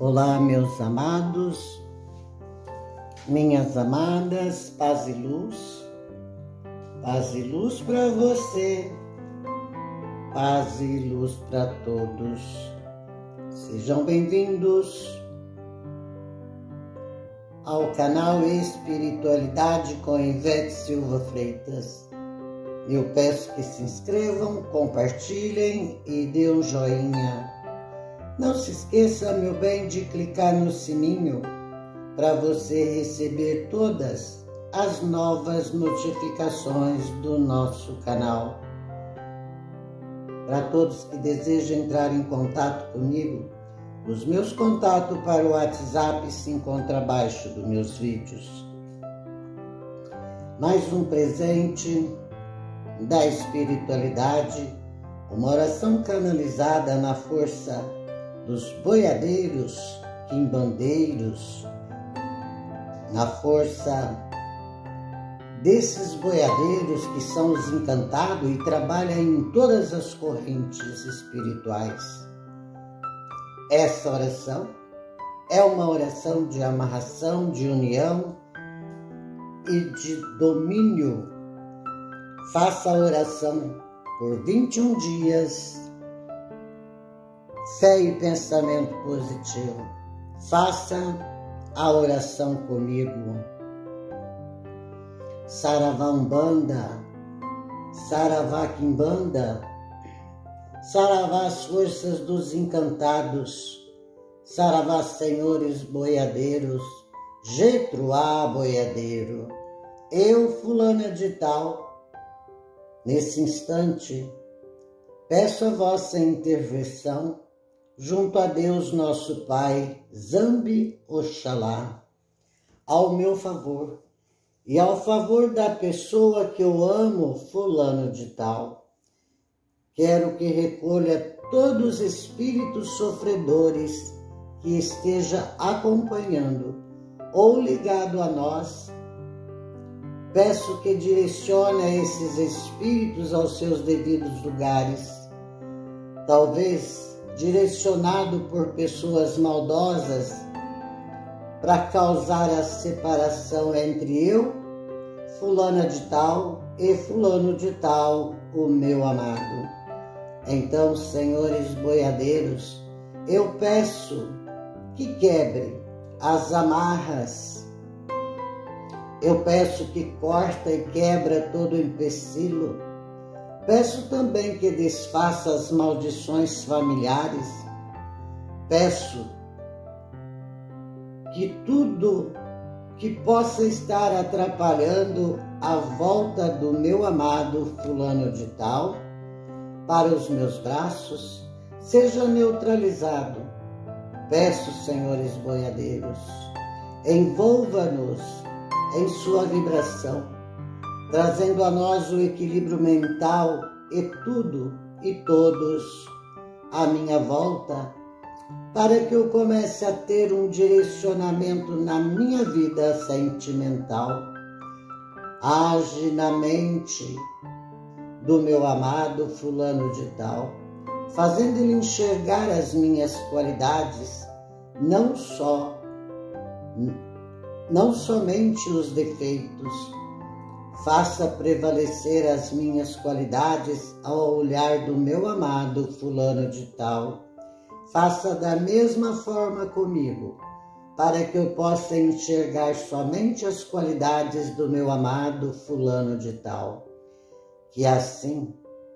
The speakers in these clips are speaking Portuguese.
Olá, meus amados, minhas amadas, paz e luz, paz e luz para você, paz e luz para todos. Sejam bem-vindos ao canal Espiritualidade com Ivete Silva Freitas. Eu peço que se inscrevam, compartilhem e dê um joinha. Não se esqueça, meu bem, de clicar no sininho para você receber todas as novas notificações do nosso canal. Para todos que desejam entrar em contato comigo, os meus contatos para o WhatsApp se encontram abaixo dos meus vídeos. Mais um presente da espiritualidade, uma oração canalizada na força dos boiadeiros, quimbandeiros, na força desses boiadeiros que são os encantados e trabalham em todas as correntes espirituais. Essa oração é uma oração de amarração, de união e de domínio. Faça a oração por 21 dias. Fé e pensamento positivo. Faça a oração comigo. Saravá Umbanda, Saravá Quimbanda, Saravá as forças dos encantados, Saravá senhores boiadeiros, Getruá boiadeiro, eu fulana de tal, nesse instante, peço a vossa intervenção junto a Deus nosso Pai, Zambi Oxalá, ao meu favor e ao favor da pessoa que eu amo, fulano de tal. Quero que recolha todos os espíritos sofredores que esteja acompanhando ou ligado a nós. Peço que direcione esses espíritos aos seus devidos lugares. Talvez direcionado por pessoas maldosas para causar a separação entre eu, fulana de tal, e fulano de tal, o meu amado. Então, senhores boiadeiros, eu peço que quebre as amarras. Eu peço que corta e quebra todo o empecilho. Peço também que desfaça as maldições familiares. Peço que tudo que possa estar atrapalhando a volta do meu amado fulano de tal para os meus braços seja neutralizado. Peço, senhores boiadeiros, envolva-nos em sua vibração, trazendo a nós o equilíbrio mental e tudo e todos à minha volta para que eu comece a ter um direcionamento na minha vida sentimental. Age na mente do meu amado fulano de tal, fazendo ele enxergar as minhas qualidades, não só não somente os defeitos. Faça prevalecer as minhas qualidades ao olhar do meu amado fulano de tal Faça da mesma forma comigo, para que eu possa enxergar somente as qualidades do meu amado Fulano de Tal. Que assim,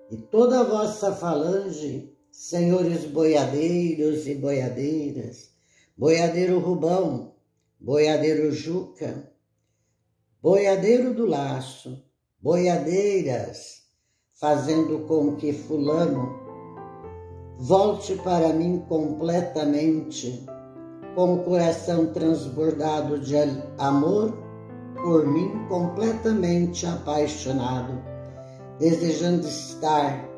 e toda a vossa falange, senhores boiadeiros e boiadeiras, boiadeiro Rubão, boiadeiro Juca, boiadeiro do laço, boiadeiras, fazendo com que Fulano Volte para mim completamente, com o coração transbordado de amor por mim, completamente apaixonado, desejando estar,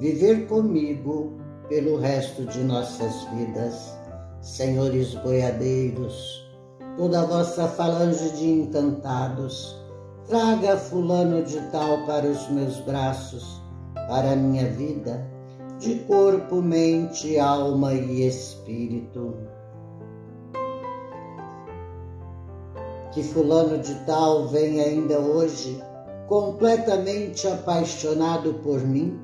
viver comigo pelo resto de nossas vidas. Senhores boiadeiros, toda a vossa falange de encantados. Traga fulano de tal para os meus braços, para a minha vida, de corpo, mente, alma e espírito. Que fulano de tal venha ainda hoje completamente apaixonado por mim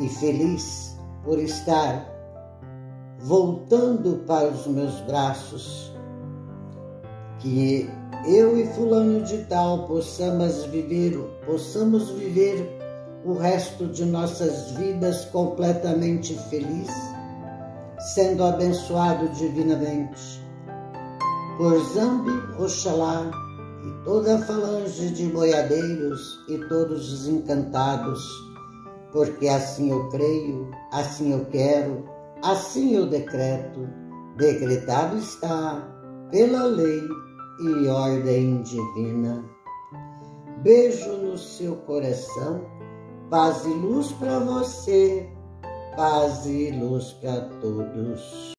e feliz por estar voltando para os meus braços que eu e Fulano de Tal possamos viver, possamos viver o resto de nossas vidas completamente feliz, sendo abençoado divinamente. Por Zambi, Oxalá e toda a falange de boiadeiros e todos os encantados, porque assim eu creio, assim eu quero, assim eu decreto, decretado está pela lei e ordem divina. Beijo no seu coração Paz e luz para você, paz e luz para todos.